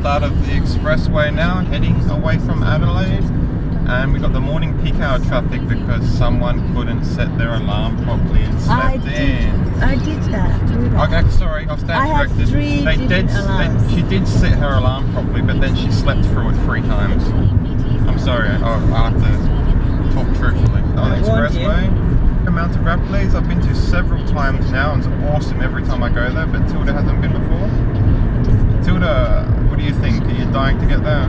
start of the expressway now, heading away from Adelaide. And we got the morning peak hour traffic because someone couldn't set their alarm properly and I slept did. in. I did that. that. Oh, okay, sorry, I'll stand I corrected. three they did. They, she did set her alarm properly, but then she slept through it three times. I'm sorry. I'll, I'll have to talk truthfully. On the I expressway, the Mount Arapiles I've been to several times now, and it's awesome every time I go there. But Tilda hasn't been before. Tilda, what do you think? Are you dying to get there?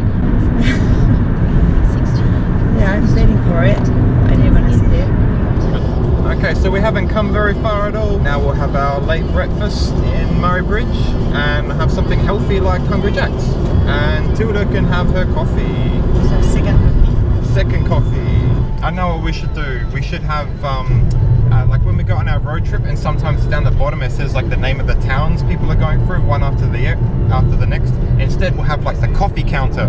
Yeah, I'm waiting for it. I didn't want to see it. Okay, so we haven't come very far at all. Now we'll have our late breakfast in Murray Bridge and have something healthy like Hungry Jack's. And Tilda can have her coffee. So second. Second coffee. I know what we should do. We should have, um, we go on our road trip, and sometimes down the bottom it says like the name of the towns people are going through, one after the after the next. Instead, we'll have like the coffee counter,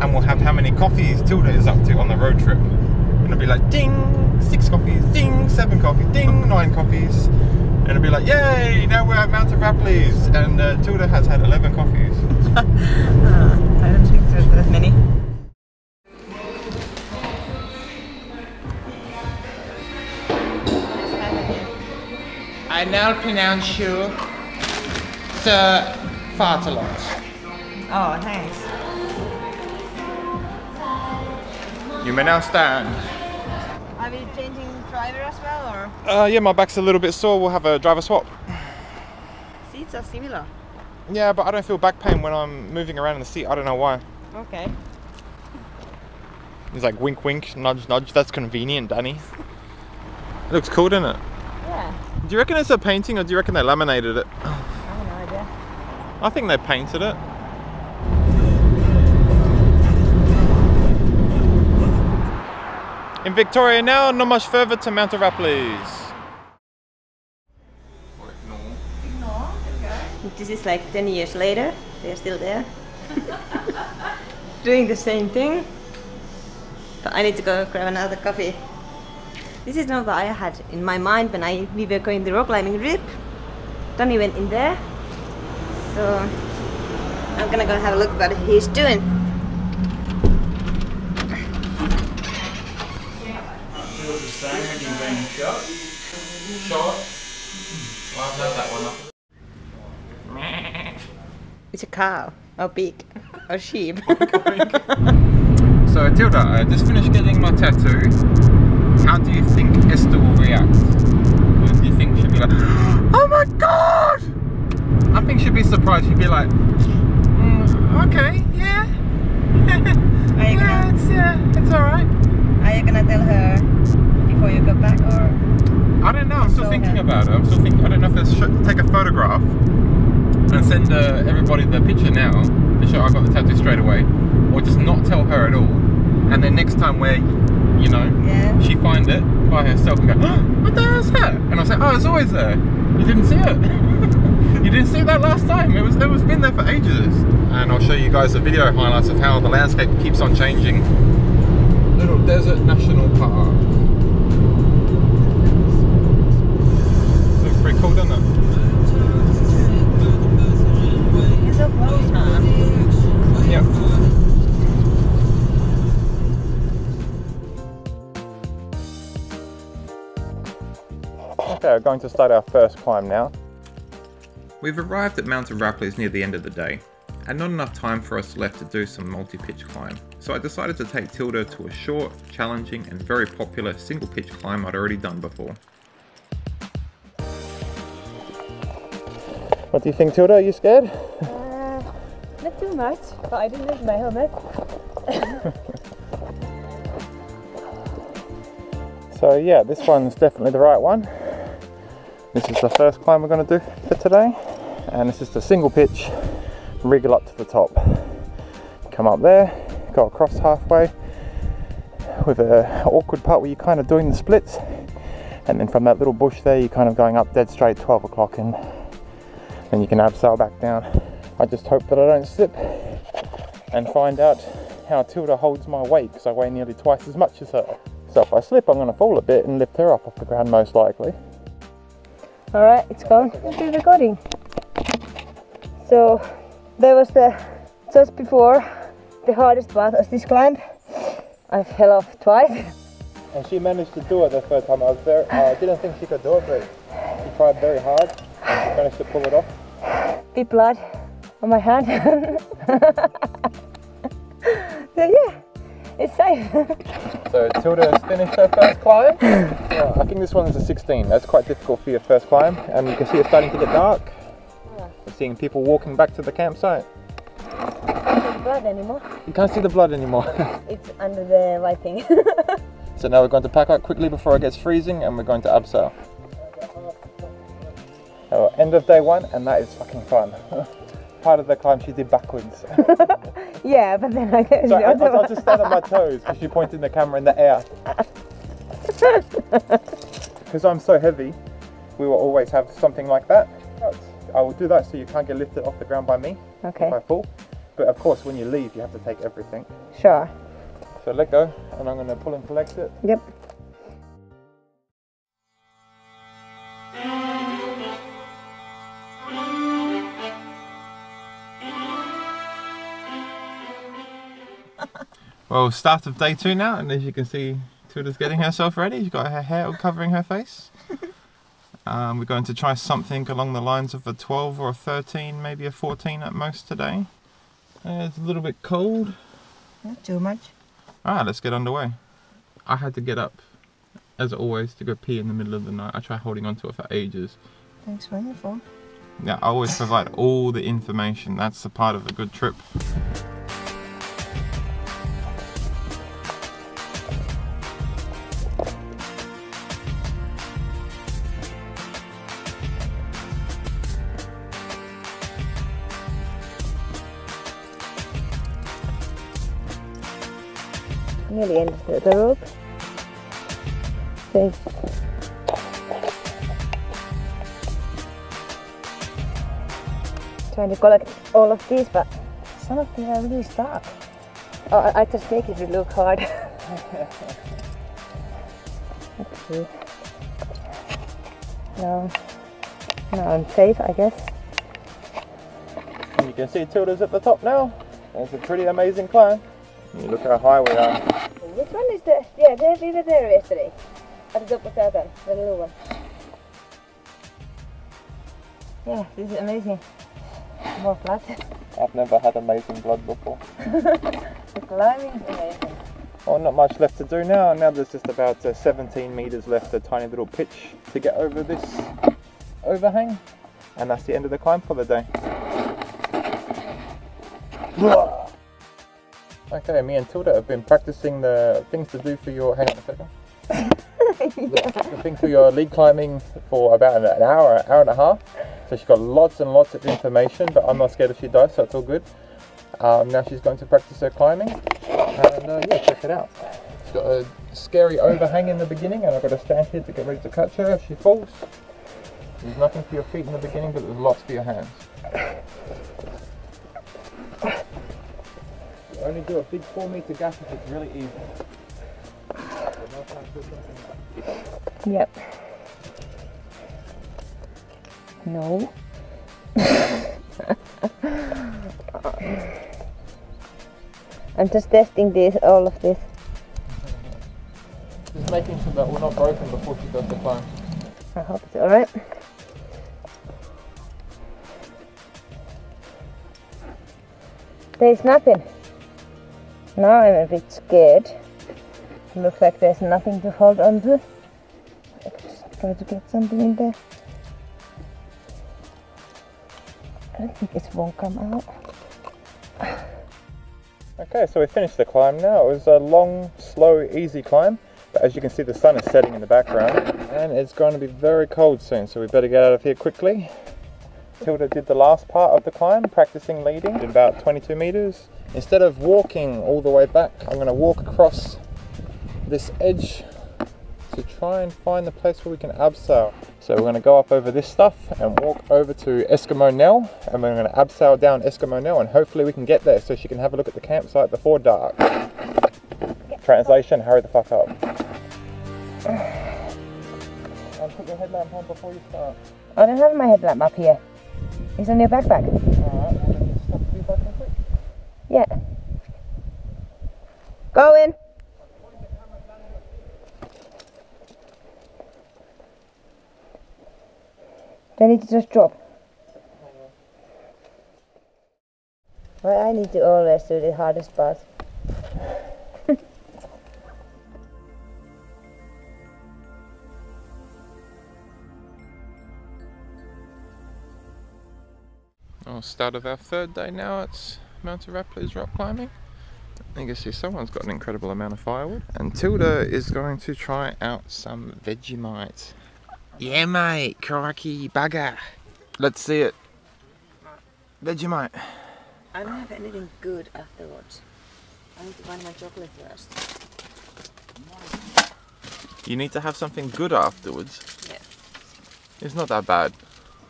and we'll have how many coffees Tilda is up to on the road trip. And it'll be like ding, six coffees, ding, seven coffees, ding, nine coffees. And it'll be like, yay, now we're at Mount Arapiles. And uh, Tilda has had 11 coffees. Uh, I don't think there's that many. I now pronounce you Sir Fartalot. Oh, thanks. You may now stand. Are we changing driver as well, or Uh, yeah, my back's a little bit sore. We'll have a driver swap. seats are similar? Yeah, but I don't feel back pain when I'm moving around in the seat. I don't know why. Okay. He's like wink, wink, nudge, nudge. That's convenient, Danny. It looks cool, doesn't it? Yeah. Do you reckon it's a painting or do you reckon they laminated it? I have no idea. I think they painted it. In Victoria now, not much further to Mount Arapiles. This is like 10 years later. They're still there. Doing the same thing. But I need to go grab another coffee. This is not what I had in my mind when I we were going the rock climbing trip. Tony went in there. So I'm gonna go have a look what he's doing. It's a cow, or pig, or sheep. So Tilda, I just finished getting my tattoo. How do you think Esther will react? Or do you think she'll be like, oh my god? I think she'd be surprised. She'd be like, "Mm, okay, yeah. Are you yeah, gonna it's, yeah, it's alright. Are you gonna tell her before you go back or I don't know. I'm still thinking happy. about it. I'm still thinking. I don't know if I sh- take a photograph and send uh, everybody the picture now to show I got the tattoo straight away, or just not tell her at all. And then next time where, you know, Yeah. she find it by herself and go, oh, what the hell's that? And I'll say, oh, it's always there. You didn't see it. you didn't see that last time. It was it was been there for ages. And I'll show you guys the video highlights of how the landscape keeps on changing. Little Desert National Park. Looks pretty cool, doesn't it? You're so close. Yep. Okay, we're going to start our first climb now. We've arrived at Mount Arapiles near the end of the day, and not enough time for us left to do some multi-pitch climb. So I decided to take Tilda to a short, challenging, and very popular single pitch climb I'd already done before. What do you think, Tilda? Are you scared? Uh, not too much, but I didn't have my helmet. So yeah, this one's definitely the right one. This is the first climb we're going to do for today, and this is the single pitch, wriggle up to the top. Come up there, go across halfway, with a awkward part where you're kind of doing the splits, and then from that little bush there, you're kind of going up dead straight 12 o'clock, and then you can abseil back down. I just hope that I don't slip and find out how Tilda holds my weight because I weigh nearly twice as much as her. So if I slip, I'm going to fall a bit and lift her up off the ground most likely. Alright, it's going to be recording. So, There was the just before the hardest part was this climb. I fell off twice. And she managed to do it the third time. I was very, I didn't think she could do it, but she tried very hard and she managed to pull it off. Bit blood on my hand. so yeah, it's safe. So Tilda has finished her first climb. Yeah, I think this one is a 16. That's quite difficult for your first climb. And you can see it's starting to get dark. We're seeing people walking back to the campsite. blood anymore. You can't see the blood anymore. It's under the white thing. so now we're going to pack up quickly before it gets freezing and we're going to abseil. So end of day one and that is fucking fun. Part of the climb she did backwards. yeah, but then I guess So I, I, I just stand on my toes because she pointed the camera in the air. Because I'm so heavy, we will always have something like that. I will do that so you can't get lifted off the ground by me Okay, if I fall. But of course, when you leave, you have to take everything. sure. So let go, and I'm going to pull and collect it. Yep. Well, start of day two now, and as you can see, Tilda's getting herself ready. She's got her hair covering her face. Um, we're going to try something along the lines of a 12 or a 13, maybe a 14 at most today. Uh, it's a little bit cold. Not too much. Alright, let's get underway. I had to get up, as always, to go pee in the middle of the night. I try holding on to it for ages. Thanks for your phone. Yeah, I always provide all the information. That's the part of a good trip. Nearly end the the rope. Safe. Trying to collect all of these, but some of these are really stuck. Oh, I, I just make it look hard. Let's see. No, no, I'm safe, I guess. You can see Tilda's at the top now. It's a pretty amazing climb. Look how high we are. Which one is the? Yeah, there we were there yesterday. At the top of the little one. Yeah, this is amazing. More flat. I've never had amazing blood before. The climbing is amazing. Well, not much left to do now. Now there's just about uh, 17 meters left, a tiny little pitch to get over this overhang. And that's the end of the climb for the day. Okay, me and Tilda have been practicing the things to do for your. Hang on a second. the, the thing for your lead climbing for about an, an hour, an hour and a half. So she's got lots and lots of information, but I'm not scared if she dies, so it's all good. Um, now she's going to practice her climbing, and uh, yeah, check it out. She's got a scary overhang in the beginning, and I've got to stand here to get ready to catch her if she falls. There's nothing for your feet in the beginning, but there's lots for your hands. You only do a big four meter gap if it's really easy. Yep. No. I'm just testing this, all of this. Just making sure that we're not broken before she does the climb. I hope it's alright. There's nothing. Now I'm a bit scared. Looks like there's nothing to hold on to. Let's try to get something in there. I don't think it won't come out. Okay, so we finished the climb now. It was a long, slow, easy climb. But as you can see, the sun is setting in the background. And it's going to be very cold soon, so we better get out of here quickly. Tilda did the last part of the climb, practicing leading, did about 22 meters. Instead of walking all the way back, I'm going to walk across this edge to try and find the place where we can abseil. So we're going to go up over this stuff and walk over to Eskimo Nell, and we're going to abseil down Eskimo Nell, and hopefully we can get there so she can have a look at the campsite before dark. Translation: Hurry the fuck up. And put your headlamp on before you start. I don't have my headlamp up here. It's on your backpack. Alright, well, then just stop They need to just drop. Well, I need to always do the hardest part. Oh, start of our third day now. It's Mount Arapiles rock climbing. You can see someone's got an incredible amount of firewood. And Tilda is going to try out some Vegemite. Yeah, mate. Crikey, bugger. Let's see it. Vegemite. I don't have anything good afterwards. I need to find my chocolate first. You need to have something good afterwards. Yeah. It's not that bad.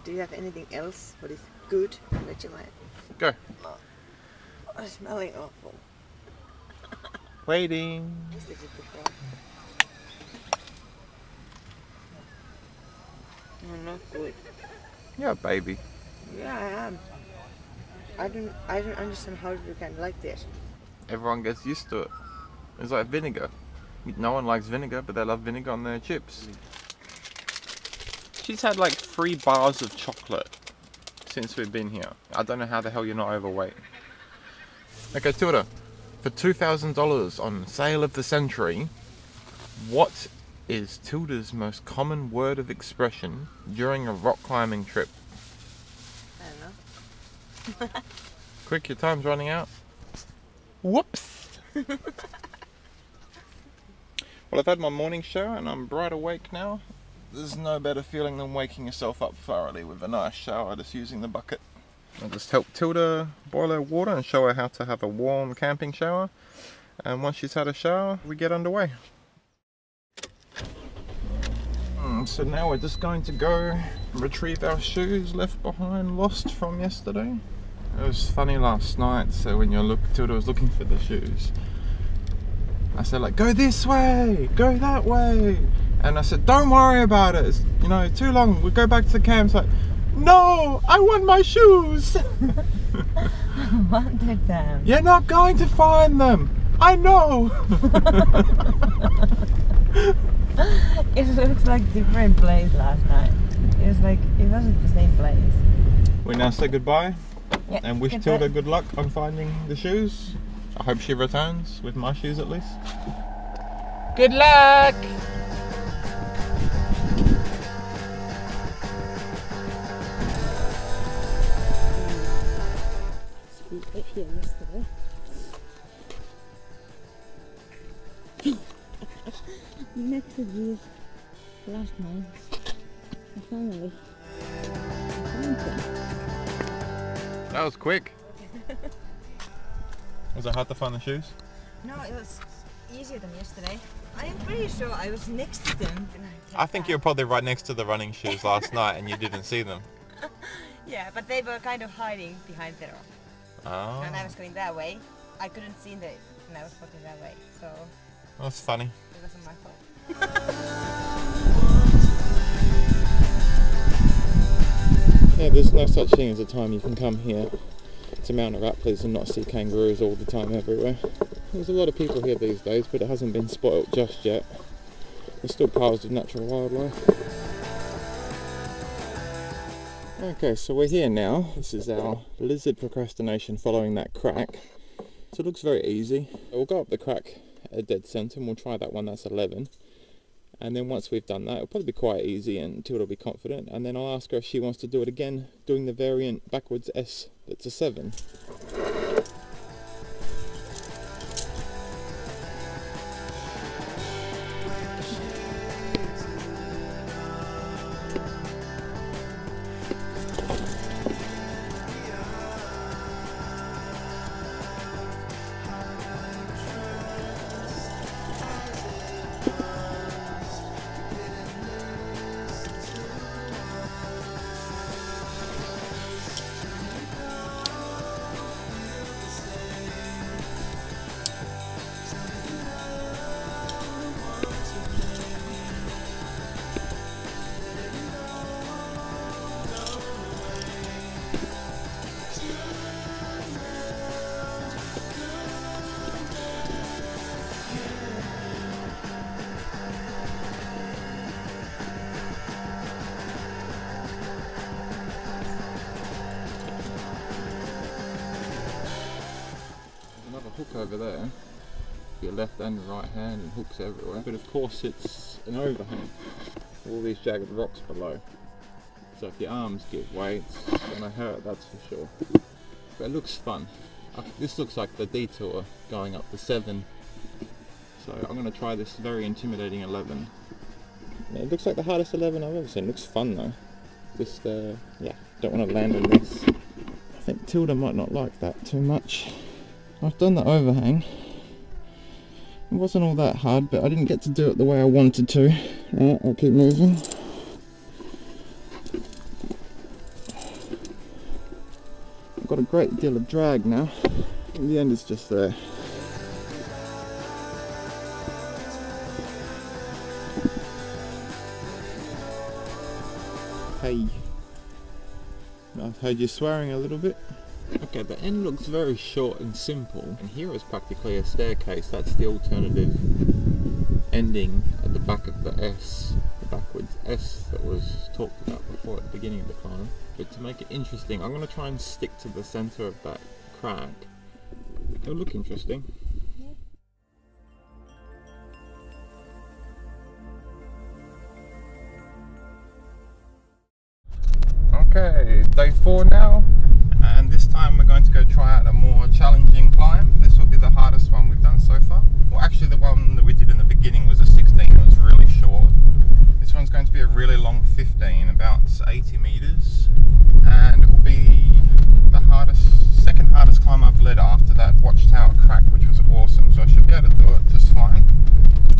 Do you have anything else what is good Vegemite? Go. Oh, I'm smelling awful. Waiting. This is good one. Oh, not good. Yeah, baby. Yeah, I am. I don't. I don't understand how you can like this. Everyone gets used to it. It's like vinegar. No one likes vinegar, but they love vinegar on their chips. She's had like three bars of chocolate since we've been here. I don't know how the hell you're not overweight. Okay, Tilda, for $2,000 on sale of the century, what is Tilda's most common word of expression during a rock climbing trip? I don't know. Quick, your time's running out. Whoops! well, I've had my morning shower and I'm bright awake now. There's no better feeling than waking yourself up thoroughly with a nice shower just using the bucket. I'll just help Tilda boil her water and show her how to have a warm camping shower. And once she's had a shower, we get underway. So now we're just going to go retrieve our shoes left behind, lost from yesterday. It was funny last night. So when you look, Tilda was looking for the shoes. I said like, go this way, go that way, and I said, don't worry about it. It's, you know, too long. We'll go back to the camp. Like, no, I want my shoes. Wanted them. You're not going to find them. I know. It looks like different place last night. It was like it wasn't the same place. we now say goodbye Yeah. and wish goodbye. Tilda good luck on finding the shoes. I hope she returns with my shoes at least. Good luck. We ate here yesterday. Next to this last night. I finally found them. That was quick. was it hard to find the shoes? No, it was easier than yesterday. I am pretty sure I was next to them. when I think you were probably right next to the running shoes last night and you didn't see them. Yeah, but they were kind of hiding behind the rock. Oh, And I was going that way. I couldn't see them and I was walking that way. So that's funny. it wasn't. Yeah, there's no such thing as a time you can come here to Mount Arapiles and not see kangaroos all the time everywhere. There's a lot of people here these days, but it hasn't been spoilt just yet. There's still piles of natural wildlife. Okay, so we're here now. This is our lizard procrastination following that crack. So it looks very easy. We'll go up the crack at dead centre and we'll try that one that's 11. And then once we've done that, it'll probably be quite easy and will be confident. And then I'll ask her if she wants to do it again, doing the variant backwards S that's a 7. Over there, your left and right hand and hooks everywhere. But of course it's an overhang. All these jagged rocks below. So if your arms give way, it's gonna hurt, that's for sure. But it looks fun. This looks like the detour going up the 7. So I'm gonna try this very intimidating 11. It looks like the hardest 11 I've ever seen. It looks fun though. Just, uh, yeah, don't want to land on this. I think Tilda might not like that too much. I've done the overhang. It wasn't all that hard, but I didn't get to do it the way I wanted to. Right, I'll keep moving. I've got a great deal of drag now. The end, it's just there. Hey. I've heard you swearing a little bit. Okay, the end looks very short and simple, and here is practically a staircase. That's the alternative ending at the back of the S, the backwards S that was talked about before at the beginning of the climb. But to make it interesting, I'm going to try and stick to the center of that crag. It'll look interesting. Okay, day four now, and this time we're going to go try out a more challenging climb. This will be the hardest one we've done so far. Well, actually, the one that we did in the beginning was a 16, it was really short. This one's going to be a really long 15, about 80 meters, and it will be the hardest, second hardest climb I've led after that Watchtower crack, which was awesome. So I should be able to do it just fine.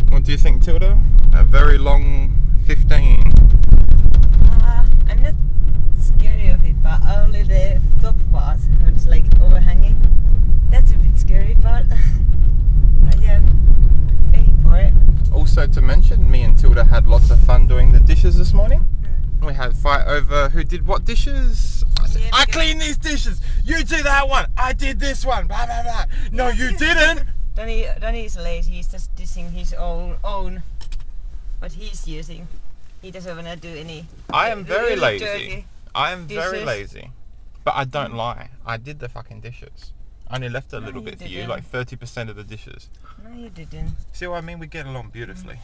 What do you think, Tilda? A very long 15. Uh, I'm not scary of it, but only the top part, where it's like overhanging. That's a bit scary, but, but yeah, paying for it. Also to mention, me and Tilda had lots of fun doing the dishes this morning. We had a fight over who did what dishes. I said, Yeah, I cleaned these dishes. You do that one. I did this one. Blah blah blah. No, you didn't. Danny, Danny is lazy. He's just dissing his own own what he's using. He doesn't wanna do any. I am very lazy. I am very lazy. But I don't mm. lie. I did the fucking dishes. I only left a No, little you bit for you, didn't. like 30% of the dishes. No, you didn't. See what I mean? We get along beautifully.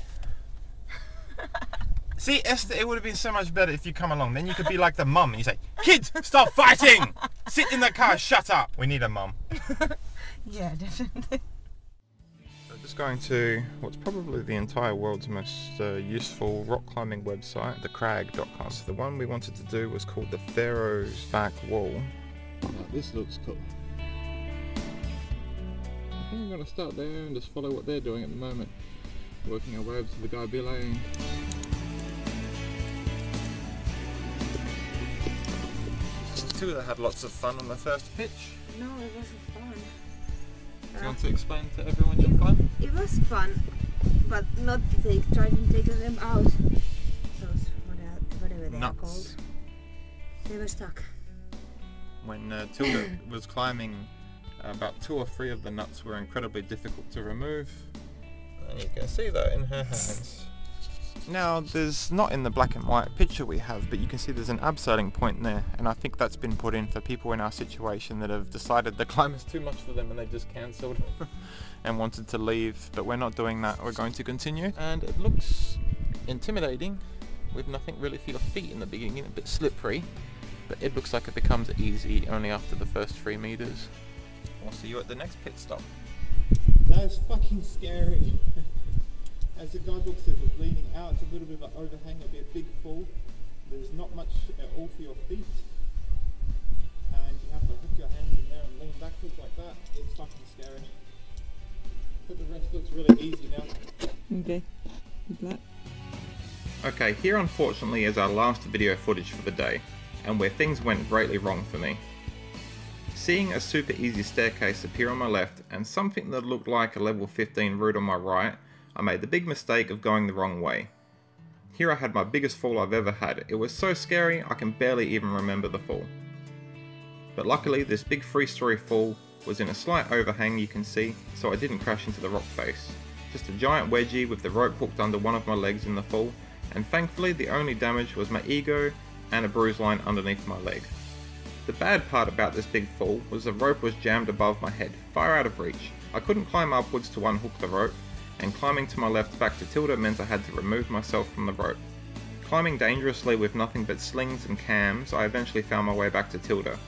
Mm. See, Esther, it would have been so much better if you come along. Then you could be like the mum and you say, Kids, stop fighting! Sit in the car, shut up! We need a mum. Yeah, definitely. So just going to what's probably the entire world's most uh, useful rock climbing website, thecrag.com. So the one we wanted to do was called the Pharos Back Wall. this looks cool. I think we're going to start there and just follow what they're doing at the moment. Working our way up to the guy belaying. Two that had lots of fun on the first pitch. No, it wasn't fun. Do you want to explain to everyone your fun? It was fun, but not to take, try to take them out. Those, whatever they are called. Nuts. They were stuck. when uh, Tilda was climbing, uh, about two or three of the nuts were incredibly difficult to remove. And you can see that in her hands. Now, there's not in the black and white picture we have, but you can see there's an abseiling point there, and I think that's been put in for people in our situation that have decided the climb is too much for them and they've just cancelled and wanted to leave. But we're not doing that, we're going to continue. And it looks intimidating with nothing really for your feet in the beginning, a bit slippery but it looks like it becomes easy only after the first three meters. I'll see you at the next pit stop. That is fucking scary. As the guidebook says, out. Here unfortunately is our last video footage for the day, and where things went greatly wrong for me. Seeing a super easy staircase appear on my left and something that looked like a level 15 route on my right, I made the big mistake of going the wrong way. Here I had my biggest fall I've ever had. It was so scary I can barely even remember the fall. But luckily this big three story fall was in a slight overhang you can see, so I didn't crash into the rock face. Just a giant wedgie with the rope hooked under one of my legs in the fall, and thankfully the only damage was my ego and a bruise line underneath my leg. The bad part about this big fall was the rope was jammed above my head, far out of reach. I couldn't climb upwards to unhook the rope, and climbing to my left back to Tilda meant I had to remove myself from the rope. Climbing dangerously with nothing but slings and cams, I eventually found my way back to Tilda.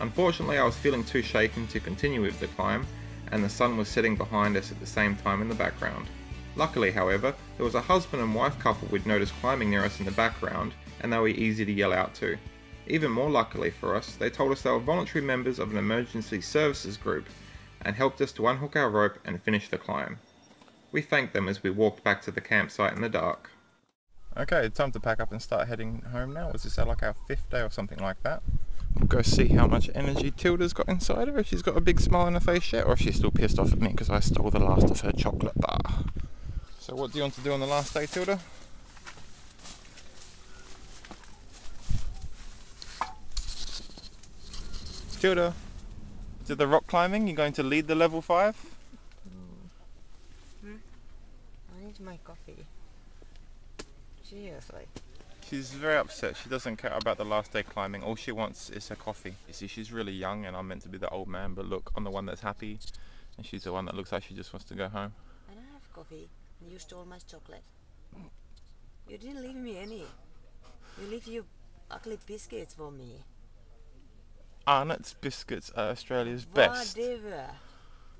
Unfortunately, I was feeling too shaken to continue with the climb, and the sun was setting behind us at the same time in the background. Luckily, however, there was a husband and wife couple we'd noticed climbing near us in the background, and they were easy to yell out to. Even more luckily for us, they told us they were voluntary members of an emergency services group and helped us to unhook our rope and finish the climb. We thanked them as we walked back to the campsite in the dark. Okay, time to pack up and start heading home now. Was this like our fifth day or something like that? We'll go see how much energy Tilda's got inside her, if she's got a big smile on her face yet, or if she's still pissed off at me because I stole the last of her chocolate bar. So what do you want to do on the last day, Tilda? Tilda, to the rock climbing, you're going to lead the level 5? Hmm. I need my coffee. Seriously. She's very upset. She doesn't care about the last day climbing. All she wants is her coffee. You see, she's really young and I'm meant to be the old man, but look, I'm the one that's happy and she's the one that looks like she just wants to go home. I don't have coffee, and you stole my chocolate. You didn't leave me any. You leave your ugly biscuits for me. Arnott's biscuits are Australia's best. Whatever.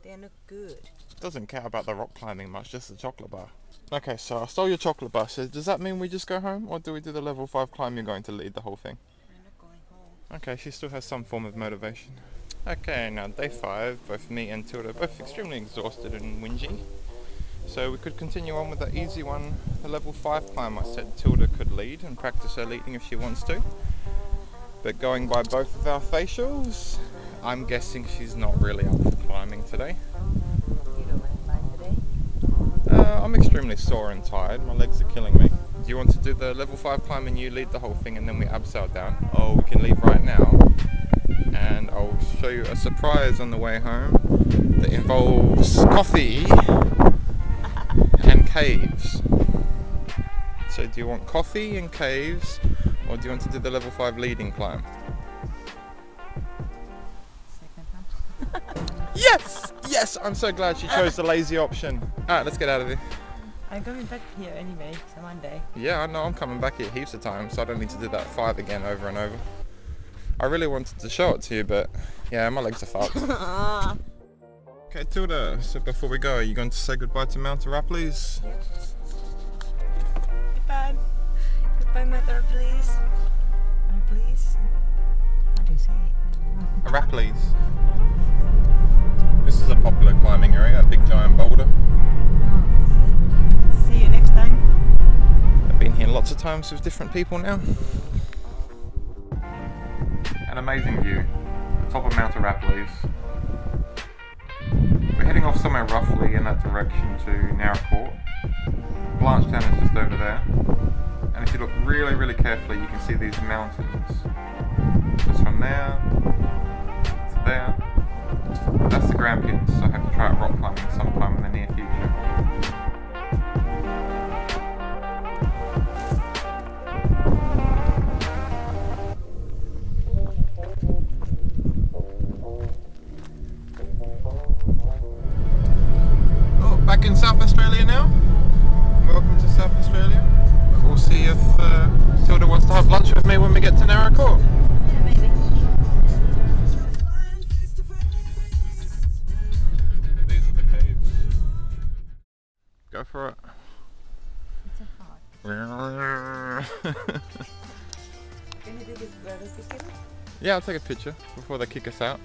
They're not good. Doesn't care about the rock climbing much, just the chocolate bar. Okay, so I stole your chocolate bar. So does that mean we just go home, or do we do the level five climb? You're going to lead the whole thing. I'm not going home. Okay, she still has some form of motivation. Okay, now day five, both me and Tilda are both extremely exhausted and whingy. So we could continue on with the easy one, the level five climb I said Tilda could lead and practice her leading if she wants to. But going by both of our facials, I'm guessing she's not really up for climbing today. Uh, I'm extremely sore and tired. My legs are killing me. Do you want to do the level 5 climb and you lead the whole thing and then we abseil down? Oh, we can leave right now and I'll show you a surprise on the way home that involves coffee caves. So do you want coffee and caves or do you want to do the level 5 leading climb? Yes! Yes! I'm so glad she chose the lazy option. Alright, let's get out of here. I'm coming back here anyway, so Monday. Yeah, I know. I'm coming back here heaps of times, so I don't need to do that five again over and over. I really wanted to show it to you, but yeah, my legs are fucked. Okay, Tilda. So before we go, are you going to say goodbye to Mount Arapiles? Goodbye. Goodbye, mother, please. Oh, please. What do you say? Arapiles. This is a popular climbing area, a big giant boulder. Oh, See you next time. I've been here lots of times with different people now. An amazing view, the top of Mount Arapiles. We're heading off somewhere roughly in that direction to Naracoorte. Blanchetown is just over there. And if you look really, really carefully, you can see these mountains. Just from there to there. That's the Grampians, so I have to try out rock climbing sometime in the near yeah, I'll take a picture before they kick us out.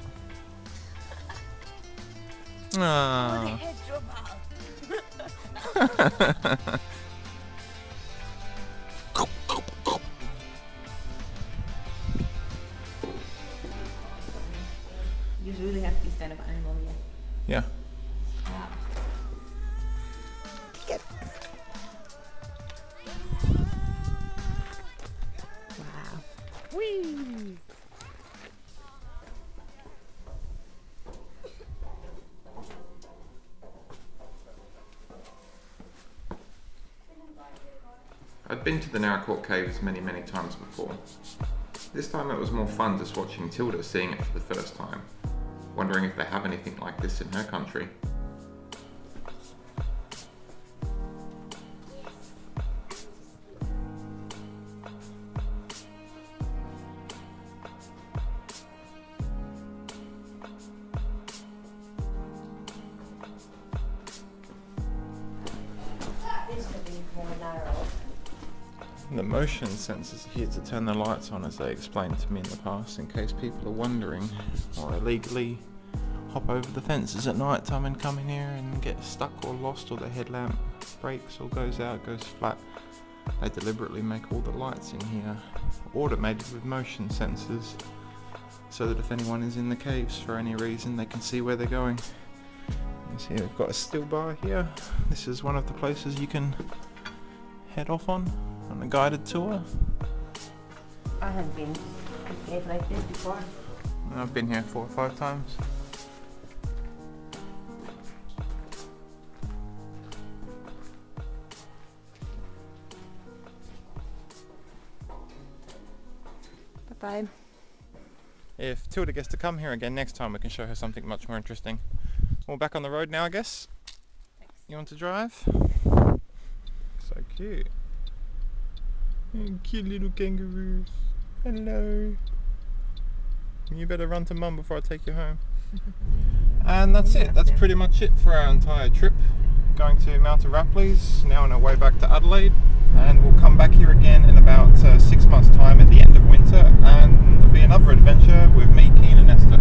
Ah. head drop out. You really have this kind of animal here. yeah. The Naracoorte Caves many, many times before. This time it was more fun just watching Tilda seeing it for the first time, wondering if they have anything like this in her country. The motion sensors are here to turn the lights on as they explained to me in the past in case people are wondering or illegally hop over the fences at night time and come in here and get stuck or lost or the headlamp breaks or goes out, goes flat. They deliberately make all the lights in here automated with motion sensors so that if anyone is in the caves for any reason they can see where they're going. You see we've got a still bar here. This is one of the places you can head off on on a guided tour. I haven't been to a cave like this before. I've been here four or five times. Bye bye. If Tilda gets to come here again next time, we can show her something much more interesting. We're back on the road now, I guess. You want to drive? So cute. Oh, cute little kangaroos. Hello. You better run to mum before I take you home. and that's it. That's pretty much it for our entire trip. Going to Mount Arapiles, now on our way back to Adelaide. And we'll come back here again in about uh, six months' time at the end of winter. And there'll be another adventure with me, Keen and Esther.